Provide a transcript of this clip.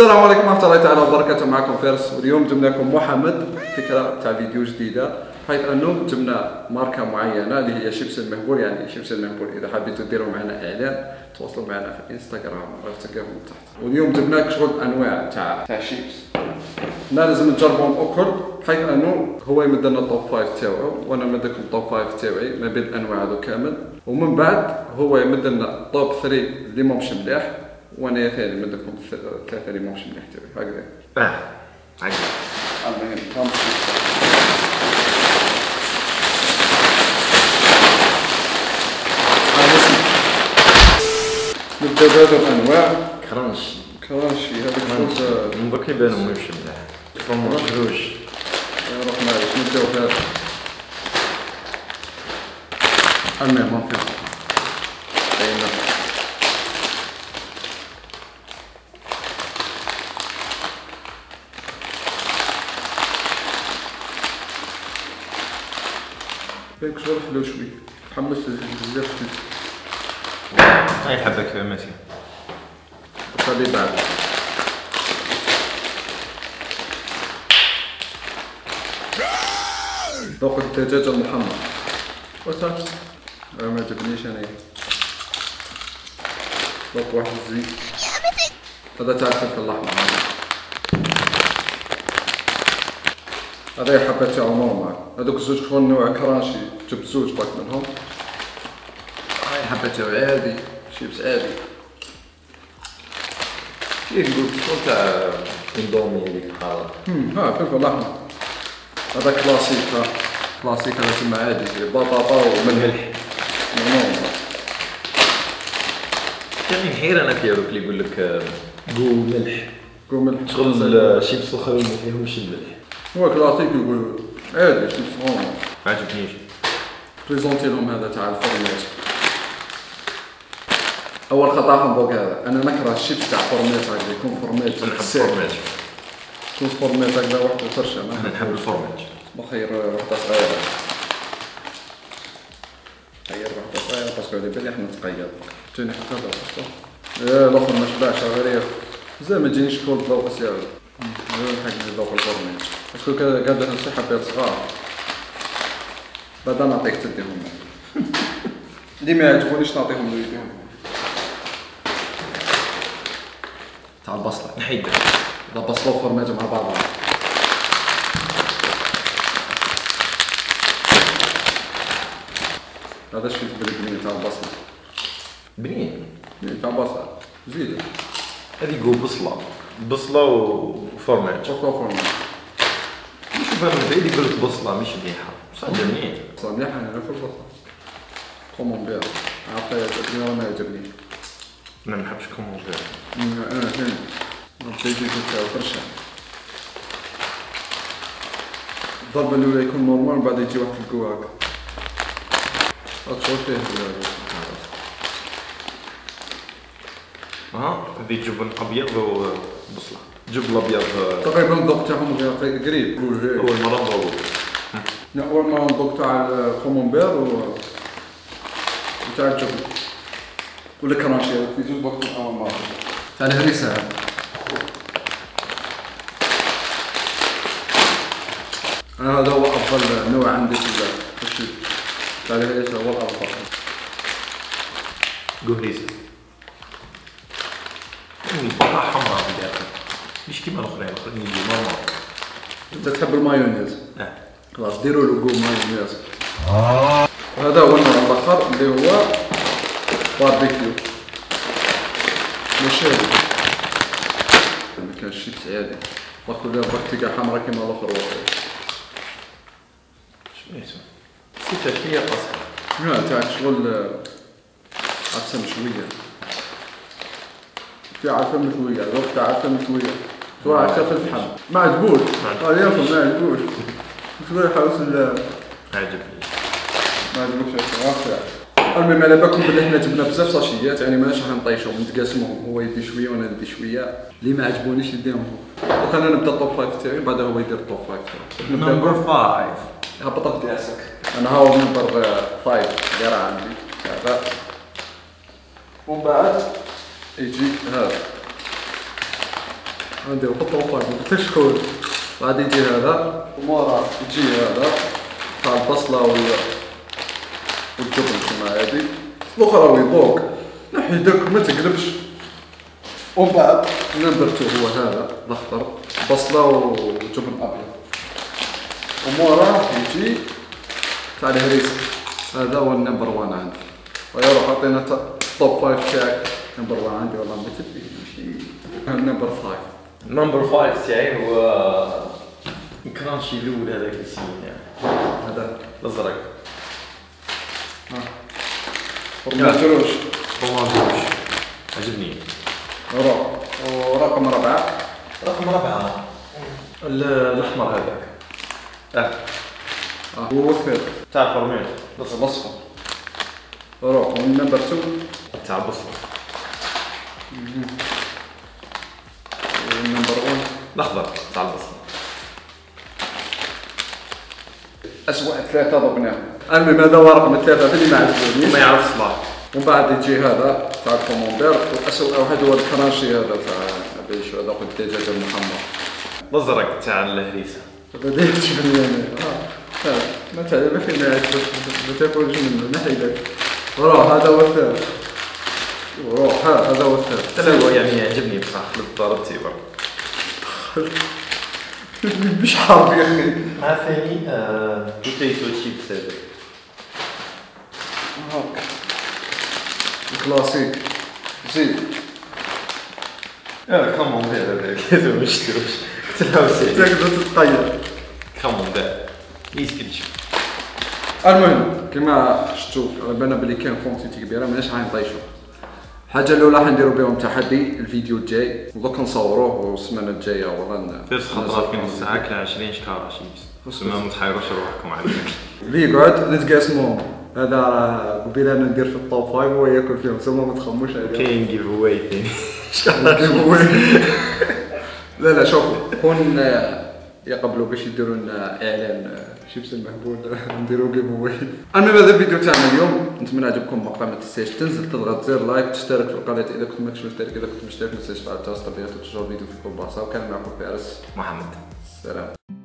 السلام عليكم ورحمة الله تعالى وبركاته. معكم فارس واليوم جبنا لكم محمد فكرة تاع فيديو جديدة حيث أنه جبنا ماركة معينة اللي هي شيبس المهبول يعني شيبس المهبول. إذا حبيتوا ديروا معنا إعلان تواصلوا معنا في الانستغرام تلقاهم تحت. واليوم جبنا لك شغل أنواع تاع تاع شيبس. هنا لازم نجربهم الكل حيث أنه هو يمد لنا ال top five تاعو وأنا نمد لكم ال top five تاعي ما بين الانواع هذو كامل. ومن بعد هو يمد لنا ال top 3 اللي ماهمش مليح. وأنا لكم ثلاثة اللي ماهمش مليح تاعي هكذا آه عجب المهم نبدا بهذو الانواع كرانشي كرانشي هذاك الشوط من برك يبانو ما يمشي مليح فرماج روج نروح معليش نبداو بهذا المهم ما فيه باينة ياك شغل حلو شوي. تحمست بزاف هاي حبك ماشي. خلي بعد. ذوق الدجاج المحمر وصافي أنا ما عجبنيش أنا. ذوق واحد الزيت هذا تاع الفلفل الاحمر هذا حبة تاعو normal هذوك الزوج كون نوع crunchy جبت زوج pack منهم هاي تاعو عادي شيبس عادي كيف نقول شغل تاع اندومي هذيك الحارة مم، ها فلفل احمر هذا كلاسيك ها كلاسيك هذا تسمى عادي بطاطا وملح normal يعني نحير أنا في هذوك اللي يقول لك آه، goût ملح ملح شغل شيبس الاخرين ما فيهمش الملح هو كلاسيك يقول عادي normal ما عجبنيش présenter لهم هذا تاع الفورمات أول خطاهم فوق هذا أنا نكره الشيبس تاع فورمات هكذا يكون فورمات أنا نحب ساك. الفورماج يكون فورمات هكذا واحد وفرشه أنا ما نحب. الفورماج بخير وحدة صغيرة. خير وحدة صغيرة باسكو على بالي إحنا نتقيد. جاني حتى هذا يا الأخر ما شبعش غير ياكل زي ما تجينيش كل ذوق سيارة غير نحكي ذوق الفورمات باسكو كذا قاعد نصيح حبات صغار بعد نعطيك تديهم. اللي ما يعجبونيش نعطيهم اللي يديهم. تاع البصله نحيد. لا بصلة وفورماج مع بعض. هذا شي بالبنية تاع البصله بنين؟ بنية تاع البصل زيد هذه قو بصلة. بصلة وفورماج بصله وفورماج نشوفها من بعيد يقول لك بصلة مش مليحة بصح عجبني بصله مليحة أنا في البصله كومون بيها عارفة يعجبني ما يعجبني. أنا ما نحبش كومونتير أنا ثاني نبدا يجي تاع فرشة. الضربه الاولى يكون نورمال بعد يجي واحد القوا هكا شغل فيه ها هذه جبن أبيض وبصلة جبن ابيض آه، تقريبا الذوق تاعهم قريب اول مرة نضربو اول ما الذوق تاع ال camembert و وتاع الجبن ولا crunchy في جوج من اول مره تاع الهريسه أنا هذا هو افضل نوع عندي في ال- في الشيء تاع الهريسه هو الافضل في الآخر مش كيما الأخرين الأخرين يجي نورمال أنت تحب المايونيز؟ آه خلاص ديروا له جو مايونيز. وهذا هو النوع الآخر اللي هو باربيكيو. ماشي. هذا ما كانش شيبس عادي باكل له بكتيكا حمراء كيما الأخر واخر سميتو نسيتها شوية قصحى لا تاع شغل عدسه مشوية. تاع عدسه مشوية ذوق تاع عدسه مشوية. عدسه في الفحم. ما عجبوش قال ياكل ما عجبوش شوية حوس ال- عجبني ما عجبوش المهم على بالكم بلي حنا جبنا بزاف صاشيات يعني ماناش راح نطيشهم نتقاسمهم هو يدي شوية وأنا ندي شوية. اللي ما عجبونيش نديهم هو. وكان نبدأ ال top five تاعي بعدها هو يدير ال top five number five هبط بدياسك أنا هاو number five اللي راه عندي. هذا. ومن بعد يجي هذا. نديرو في ال top five ما قلتلكش شكون غادي يجي هذا. ومورا يجي هذا. تاع البصلة وال والجبن كما هادي الاخرى يذوق نحي يدك ما تقلبش. ومن بعد number هو هذا الأخضر. بصلة وجبن أبيض. وموراه يجي. تاع الهريسه هذا هو النمبر وان عندي. ويروح عطينا توب فايف تاعك نمبر وان عندي والله ما ماشي. نمبر فايف نمبر فايف تاعي هو كرانشي الأول هذاك السين يعني هذا الازرق فرماجروش طوماطوش عجبني ورقم ربعة رقم رابعة ال- الأحمر هذاك. آه. آه، هو الثالث تاع فرميل الاصفر روح والنمبر تو تاع البصل والنمبر وان الاخضر تاع البصل أسوأ ثلاثة ضبناهم المهم هذا هو رقم ثلاثة اللي ما عجبونيش ما يعرف صلاح ومن بعد يجي هذا تاع الكوموندير وأسوأ واحد هو الكرانشي هذا تاع باش هذا قلت الدجاج المحمر الازرق تاع الهريسة. هذا أنا آه آه، ما تعجب ما فينا يعجبك ما تاكلش منه نحي لك وروح هذا هو الثالث. وروح ها هذا هو الثالث. هو يعني يعجبني بصح ضربتي برك مش حرب يا أخي. مع ثاني potato chips هذا هاك كلاسيك. زيد آه كومون دير هذاك هذا ما لها وسيدي تقدر تتقيد كومون دير يسكتش المهم كما شفتوا على بالنا بلي كان كونتيتي كبيرة ماناش غنطيشو الحاجة الاولى حنديروا بهم تحدي الفيديو الجاي. دوك نصوروه والسمانة الجاية والله فيرس خطرات في نص ساعه كلا 20 شكاره شيبس ما متحيروش روحكم على اللي يقعد نتقاسموهم هذا راه قبيل أنا ندير في ال top five وهو ياكل فيهم. ثم ما تخموش عليه كاين giveaway ثاني لا لا شوف كون يقبلوا باش يديروا لنا إعلان آه، شيبس المهبول؟ نديروا جيم اواي المهم هذا الفيديو تاعنا اليوم؟ نتمنى عجبكم المقطع ما تنساش تنزل تضغط زر like تشترك في القناة إذا كنت ماكش مشترك إذا كنت مشترك ما تنساش تفعل الجرس طبيعي تشوف الفيديو في كل بلاصه وكان معكم فارس محمد. سلام.